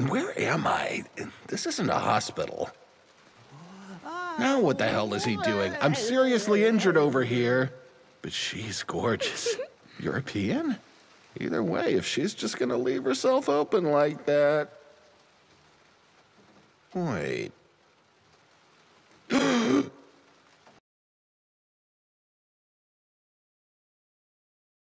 And where am I? This isn't a hospital. Now what the hell is he doing? I'm seriously injured over here. But she's gorgeous. European? Either way, if she's just gonna leave herself open like that. Wait.